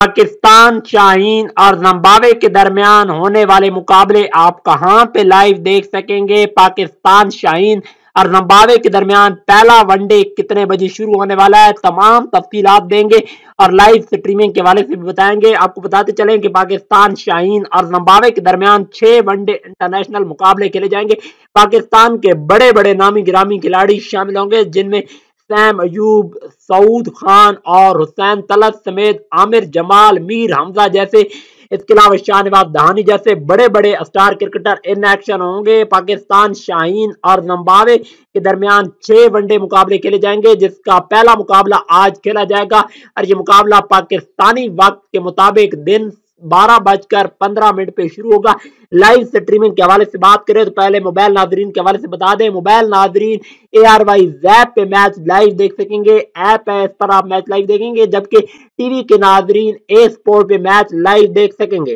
पाकिस्तान, शाहीन और जम्बावे के दरमियान होने वाले मुकाबले आप कहाँ पे लाइव देख सकेंगे? पाकिस्तान, शाहीन और जम्बावे के दरमियान पहला वनडे कितने बजे शुरू होने वाला है? तमाम तफसीलात देंगे और लाइव स्ट्रीमिंग के वाले से भी बताएँगे। आपको बताते चलें कि पाकिस्तान, शाहीन और जम्बावे के दरमियान छह वनडे इंटरनेशनल मुकाबले खेले जाएँगे। पाकिस्तान के बड़े बड़े नामी गिरामी खिलाड़ी शामिल होंगे, जिनमें सैम अयूब, सऊद खान और हुसैन तलत समेत आमिर जमाल, मीर हमजा जैसे इसके अलावा शाहनवाज दहानी जैसे बड़े बड़े स्टार क्रिकेटर इन एक्शन होंगे। पाकिस्तान शाहीन और नंबावे के दरमियान छह वनडे मुकाबले खेले जाएँगे, जिसका पहला मुकाबला आज खेला जाएगा और ये मुकाबला पाकिस्तानी वक्त के मुताबिक दिन बारह बजकर पंद्रह मिनट पे शुरू होगा। लाइव स्ट्रीमिंग के हवाले से बात करें तो पहले मोबाइल नाजरीन के हवाले से बता दें, मोबाइल नाजरीन ए आर वाई जैप पे मैच लाइव देख सकेंगे। ऐप है, इस पर आप मैच लाइव देखेंगे, जबकि टीवी के नाजरीन ए स्पोर्ट पे मैच लाइव देख सकेंगे।